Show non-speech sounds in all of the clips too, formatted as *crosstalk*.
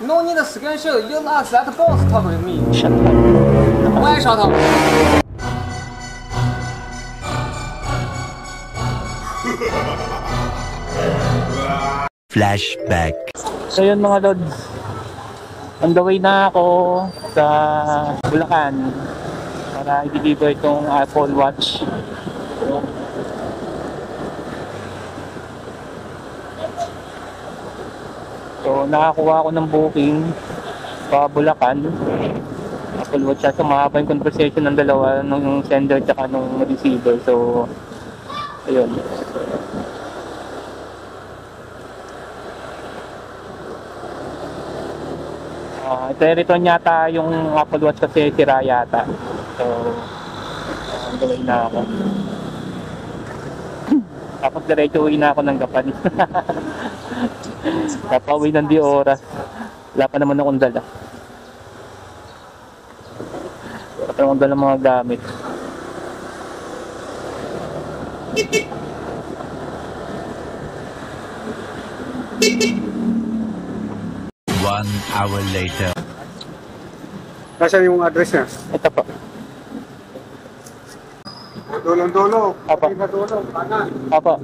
No need screenshot. You ask that boss talk with me. Why shut up? Flashback. So yun mga lods. On the way na ako sa Bulacan para i-deliver itong Apple Watch. So nakakuha ako ng booking sa Bulacan. Apple Watch at mahaba yung conversation ng dalawa ng sender at ng receiver. So, ayun. Ah, uh, return yata yung Apple Watch kasi sira yata. So, uh, gawin na ako. Tapos diretso uwi na ako ng Gapan. *laughs* Kapauwi ng di oras. Wala pa naman akong dala. Wala pa akong dala mga gamit. One hour later. Nasaan yung address niya? Ito po. Dolong-dolo. Apa. Pati na dolong. Kanan. Apo.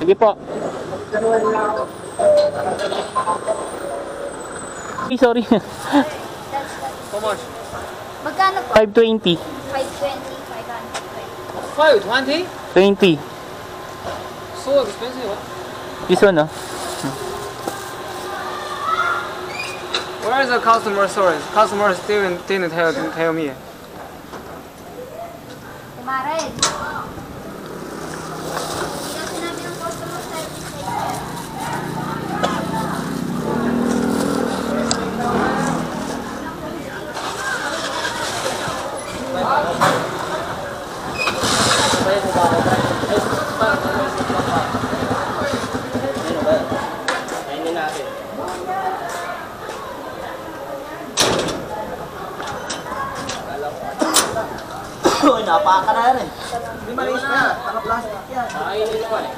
Sige po. Ay, sorry. How much? Magkano po? 520. 520, 520. 520? 20. So expensive. What? This one, oh. Where is the customer service? Customer still didn't tell, tell me. Kumarin. Uy, napaka na yan eh. Hindi malis na. Naka-plastic yan. Kainin naman eh.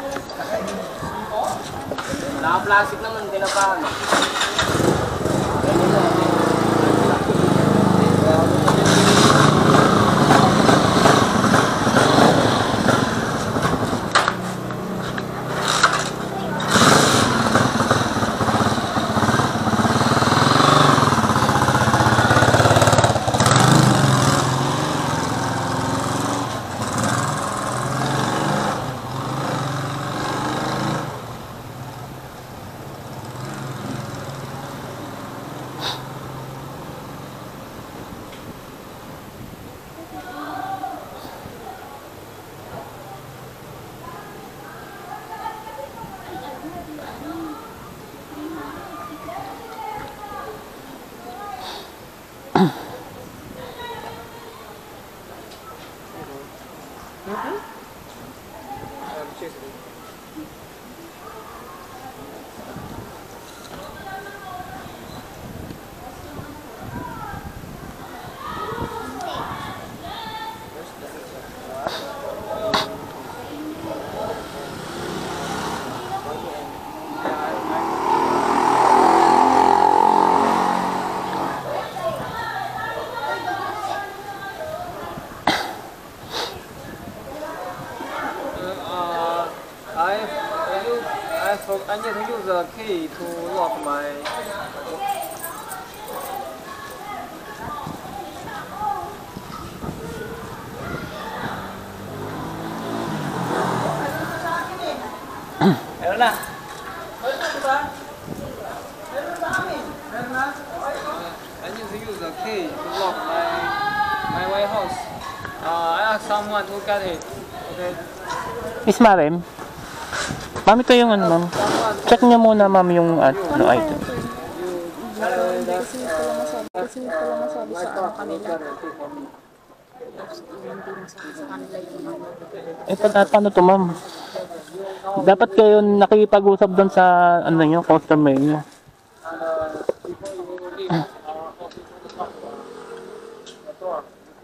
Naka-plastic naman, tinapahan. Uh, I, I, use, I, for, I need to use a key to lock my. Meron na. I need to use a key to lock my my warehouse. Uh, I ask someone to get it. Okay. Miss Maren, ma'am ito yung ano, ma'am. Check niyo muna, ma'am, yung at, ano item. Kasi hindi ko masabi, sa kanila. Eh, pa, paano to, ma'am? Dapat kayo nakikipag-usap doon sa, ano nyo, customer nyo.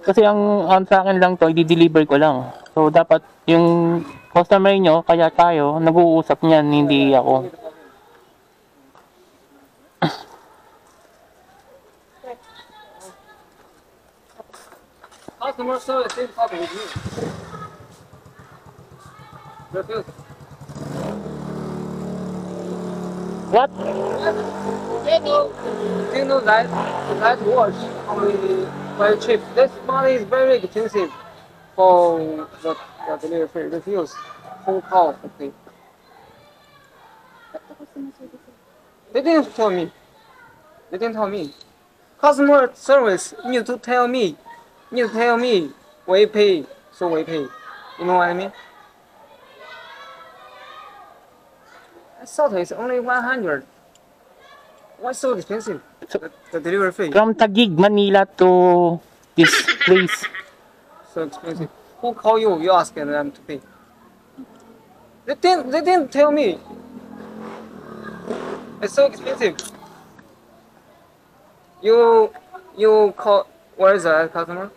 Kasi ang, ang sa akin lang to, i-deliver ko lang. So, dapat yung customer nyo, kaya tayo, nag-uusap niyan, hindi ako. Customer service didn't talk with. Refuse. What? Do you that that watch only very cheap? This money is very expensive for the, the delivery fee. Refuse. Full call. Okay. They didn't tell me. They didn't tell me. Customer service need to tell me. Need to tell me. We pay, so we pay. You know what I mean? I thought it's only 100. Why so expensive? The, the delivery fee From Taguig, Manila to this place. so expensive. Who call you? You ask them to pay. They didn't. They didn't tell me. It's so expensive. You you call. Where is the customer?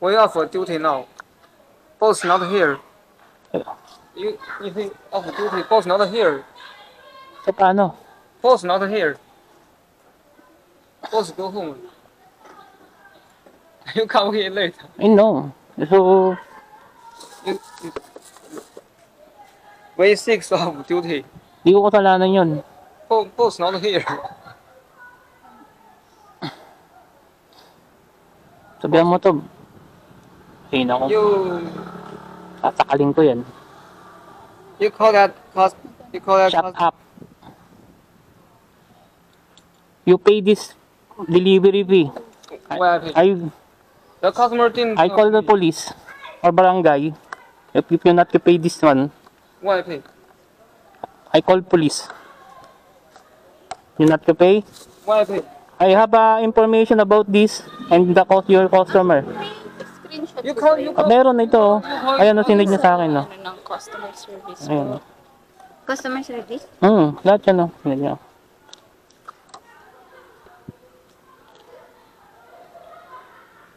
We are for duty now. Boss not here. You you think off duty? Boss not here. So, paano? Boss not here. Boss go home. You come here late. I know. So, You, you, way six of duty. di ko kasalanan yun. Bo- Boss not here. Sabihan mo to. Ayun ako. You Sasakaling ko yan. you call that cost. You call that Shut cost. up. You pay this delivery fee. Where I. I The customer didn't. I call the police or barangay. If you not to pay this one, Why I pay? I call police. You not to pay? Why pay? I have uh, information about this and the cost your customer. Screenshot You call. You Ah, call. meron ito. oh. Ayan, ang sinig niya sa akin. No? Ng customer service Ayan. oh. Customer service? Hmm, lahat yan. Oh. Sinig niya.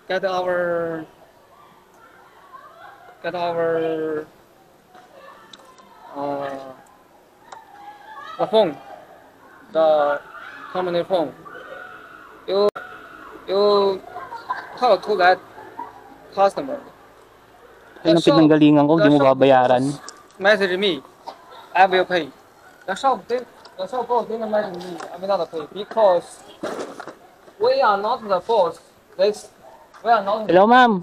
Get our. Get our. Uh. The phone. The company phone. You. You. Talk to that customer. Yan ang pinanggalingan ko, di mo babayaran. message me, I will pay. The shop did, the shop boss didn't message me, I will not pay because we are not the boss. This, we are not Hello, ma'am.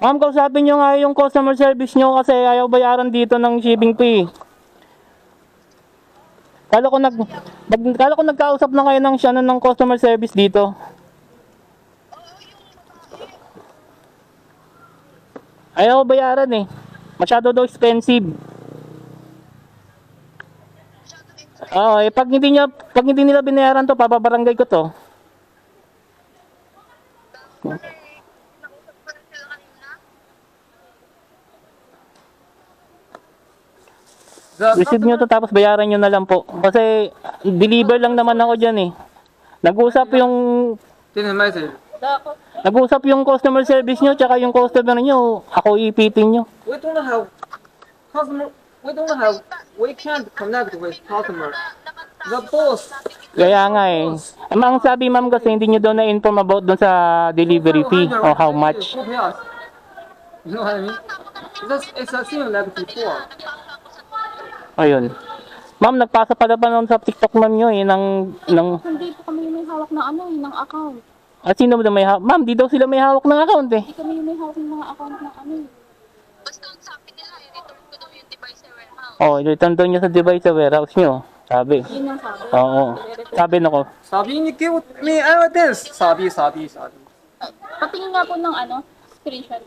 Ma'am, kausapin nyo nga yung customer service nyo kasi ayaw bayaran dito ng shipping fee. Kala ko nag, nag kala ko nagkausap na kayo ng siya ng customer service dito. Ayaw bayaran eh. Masyado daw expensive. Oo, eh pag hindi niya pag hindi nila binayaran to, papabarangay ko to. The Receive nyo to tapos bayaran nyo na lang po. Kasi deliver lang naman ako dyan eh. Nag-usap yung nag-usap yung customer service nyo tsaka yung customer nyo. Ako ipitin nyo. We don't have customer. We don't have. We can't connect with customer. The boss. Kaya nga eh. Ang sabi ma'am kasi hindi nyo daw na-inform about dun sa delivery fee o how much. You know what I mean? It's, it's a thing like before. Ayun. Ma'am, nagpasa pala pa nun sa TikTok ma'am nyo eh ng, ng Hindi po kami yung may hawak ng ano, yung ng account. at sino ba may hawak? Ma'am, di daw sila may hawak ng account eh. Hindi kami yung may hawak ng mga account ng ano. eh. Basta ang sabi nila, i-return ko daw yung device sa warehouse. Oh, return daw nyo sa device sa warehouse nyo. Sabi. Yun ang sabi. Oo. Sabi na ko. Sabi, you give me evidence. Sabi, sabi, sabi. Patingin nga po ng ano, screenshot.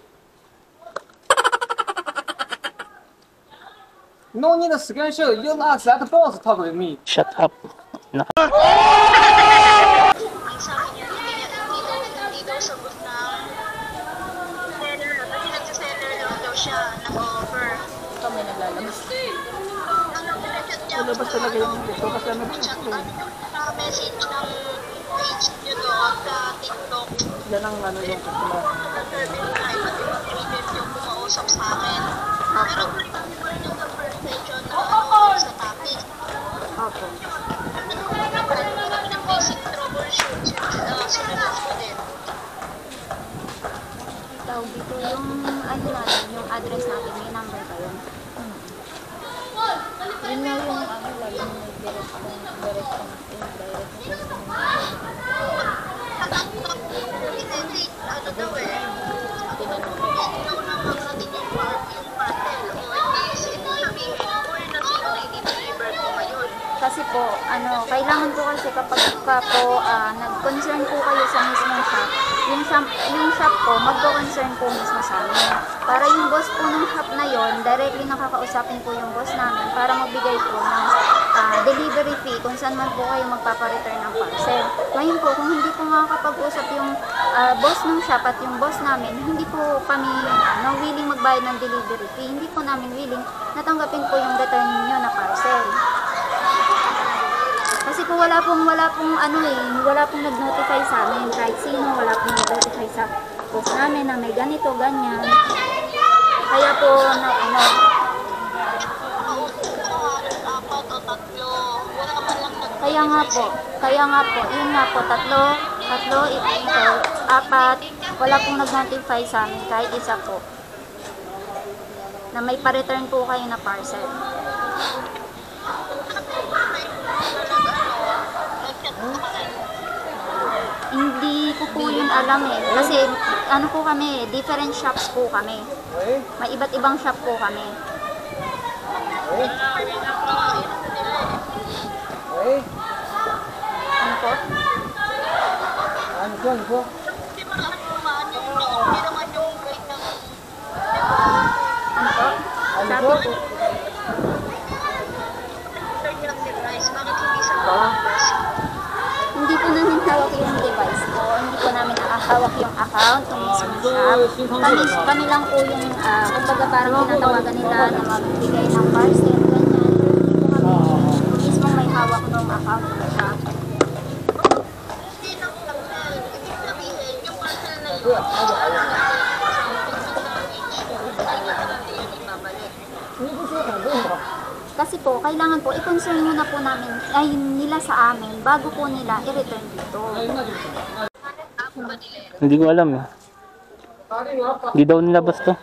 No need a screenshot. You ask that boss talk with me. Shut up. Naglalabas. Lalabas talaga yung dito kasi ano sa message ng page niyo doon sa TikTok. Yan ang ano yung customer. Iba't ibang agent yung mga nakausap sa akin. Pero Tawag dito yung ano natin, yung address natin, may number ba yun? Yun nga yung ano, lagi yung direct ko, direct ko, indirect ano daw eh. Kasi po, ano, kailangan po kasi kapag ka po ah, nag-concern po kayo sa mismong shop, yung shop, yung shop po, magko-concern po mismo sa amin. Para yung boss po ng shop na yon, directly nakakausapin po yung boss namin para magbigay po ng ah, delivery fee kung saan man po kayo magpapareturn ng parcel. Ngayon po, kung hindi po makakapag-usap yung ah, boss ng shop at yung boss namin, hindi po kami ano, willing magbayad ng delivery fee. Hindi po namin willing natanggapin po yung return niyo na parcel. Kasi po wala pong wala pong ano eh, wala pong nag-notify sa amin kahit sino, wala pong nag-notify sa post namin na may ganito, ganyan. Kaya po na ano, kaya nga po, kaya nga po, yun nga po, tatlo, tatlo, ito, apat, wala pong nag-notify sa amin kahit isa po na may pa-return po kayo na parcel. Hindi ko po yun alam eh. Kasi ano po kami, different shops po kami. May iba't ibang shop po kami. Ano po? ano po, ano po? Yung account, yung mismong shop. Kami, kami lang po yung, ah, kumbaga parang tinatawagan nila na magbigay ng parcel, ganyan. Hindi po kami mismo may hawak ng account na yun, Kasi po, kailangan po, i-concern muna po namin, ay nila sa amin, bago po nila i-return dito. Hindi ko alam eh. Hindi daw nilabas to.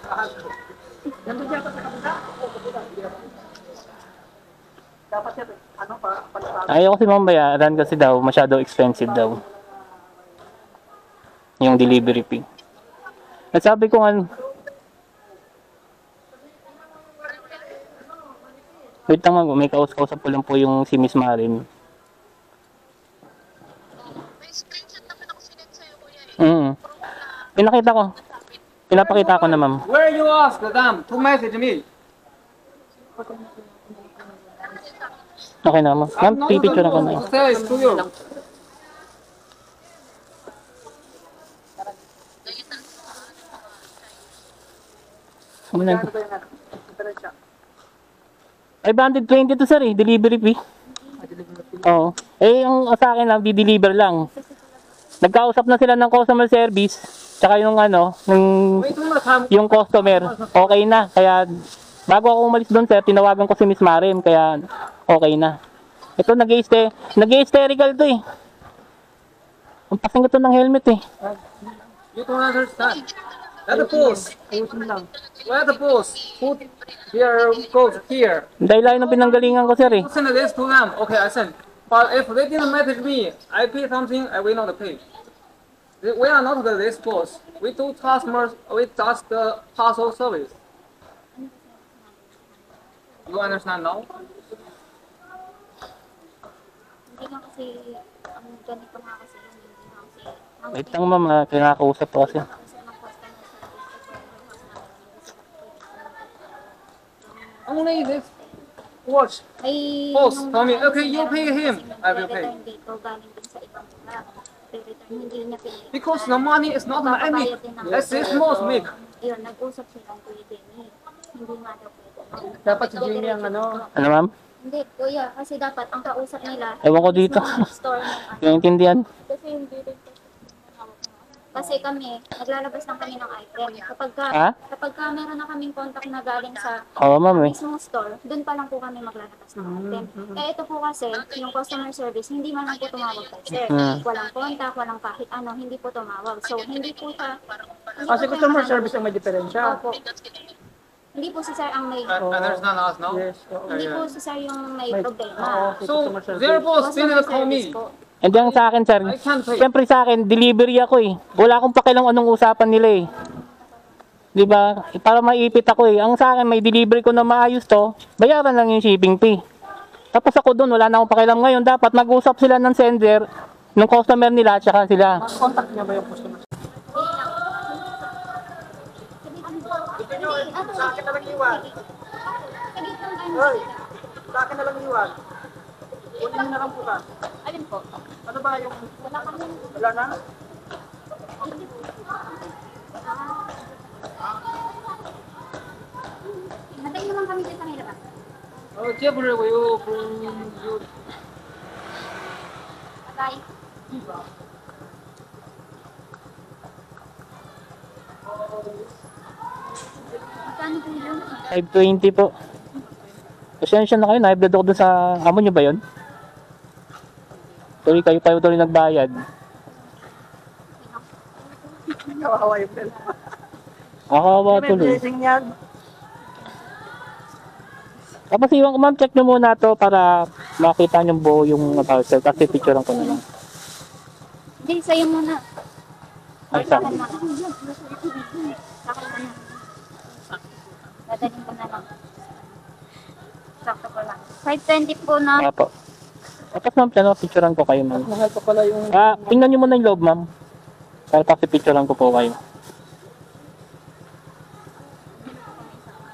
Ayaw kasi mamayaran kasi daw masyado expensive daw. Yung delivery fee. At sabi ko nga, Wait lang may kaus-kausap ko lang po yung si Miss Marin. May screenshot naman ako sinend sa'yo, kuya eh. Mm. Pinakita ko. Pinapakita ko na ma'am. Where you ask them to message me? Okay na ma'am. Ma'am, pipicture ako na. Say to you. Ano na? 520 to sir eh, delivery fee. Oo. Eh, ang sa akin lang, di-deliver lang. Nagkausap na sila ng customer service, tsaka yung ano, ng, yung customer, okay na. Kaya, bago ako umalis doon sir, tinawagan ko si Miss Marin, kaya okay na. Ito, nag-hysterical to eh. Ang pasang ito ng helmet eh. You don't understand. Let the boss. Let the boss put here goes here. Dahil lang ng pinanggalingan ko sir eh. Send this to them. Okay, I send. But if they didn't message me, I pay something. I will not pay. We are not the this boss. We do customers. We just the parcel service. You understand now? Hindi nga kasi, ang ganito nga kasi, hindi nga kasi, Wait lang ma'am, ah, kinakausap ko kasi. kasi ng customer service, Only this watch. Ay, Boss, nung tell me, okay, you pay him. I will pay. return dito, galing din sa ibang lugar. Re-return, hindi niya pinili. Because the money is not my enemy. Let's say most make. Ayun, nag-usap silang Kuya Jenny. Hindi nga daw pwede. Dapat si Jenny ang ano. Ano ma'am? Hindi, kuya, kasi dapat ang kausap nila. Ewan ko dito. Store *laughs* ng ano. Naintindihan? Kasi hindi rin kasi kami, naglalabas lang kami ng item. Kapag ka, Ha? kapag ka meron na kaming contact na galing sa Oo, ma'am eh. mismong store, doon pa lang po kami maglalabas ng item. Eh ito po kasi, yung customer service, hindi man lang po tumawag kay sir. Hmm. Walang contact, walang kahit ano, hindi po tumawag. So, hindi po siya... hindi Kasi po customer service ang may diferensya. Opo. Hindi po si sir ang may... Uh, others not us, no? Yes. oo. Hindi po si sir yung may Oo, problema. si So, customer service. they're both still Customer call service me. po. And yung sa akin, sir, siyempre sa akin, delivery ako eh. Wala akong pakilang anong usapan nila eh. Di ba? Para maipit ako eh. Ang sa akin, may delivery ko na maayos to, bayaran lang yung shipping fee. Tapos ako doon, wala na akong pakialam ngayon. Dapat mag-usap sila ng sender, ng customer nila, at saka sila. Contact niya ba yung customer? Sa akin na lang iwan. Sa akin na lang iwan. Huwag na lang po ka. Alin po? Ano ba yung... Wala kami. Wala na? Hindi naman kami dito sa may labas. Oh, siyempre, kayo from your... Bye-bye. Magkano po yun? 520 po. Pasensya na kayo, na-blood ako dun sa amo nyo ba yun? Tuloy kayo pa tuloy nagbayad. Kawawa yung bell. Nakawa May tuloy. blessing yan. Tapos iwan ko ma'am, check nyo muna to para makita nyo buo yung parcel. Kasi picturean ko na lang. Hindi, sa'yo muna. Ay, Sa akin. Dadalhin ko na lang. Sakto ko lang. 520 po na. Apo. Tapos ma'am, ano, picturean ko kayo ma'am. Mahal pa pala yung... Ah, tingnan nyo muna yung loob ma'am. Para kasi picturean ko po kayo.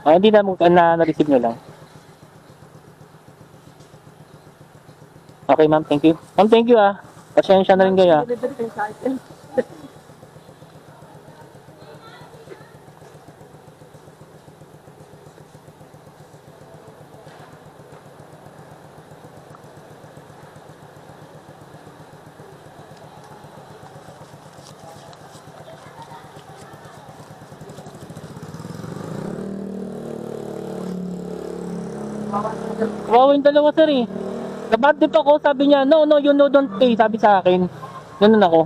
Ah, hindi na, na, na-receive nyo lang. Okay ma'am, thank you. Ma'am, thank you ah. Pasensya na rin kayo ah. Delivery kayo sa item. Kawawa yung dalawa sir eh. Nabad dip ako, sabi niya, no, no, you know, don't pay, sabi sa akin. Ganun ako.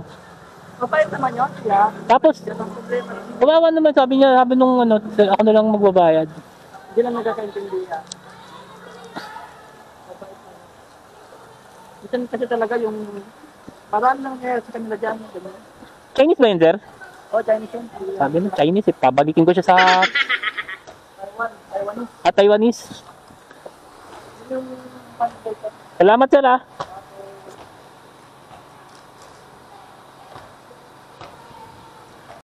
Mabait naman yun sila. Tapos, Yan ang problema. kawawa naman sabi niya, sabi nung ano, ako na lang magbabayad. Hindi lang nagkakaintindihan. Mabait naman. Minsan kasi talaga yung... Marami lang nangyayari sa kanila dyan. ganun. Chinese ba yun, sir? Oh, Chinese yun. Sabi mo, Chinese eh. Pabalikin ko siya sa Taiwan. Taiwanese. ah, Taiwanese. Yung... Salamat, sir ah.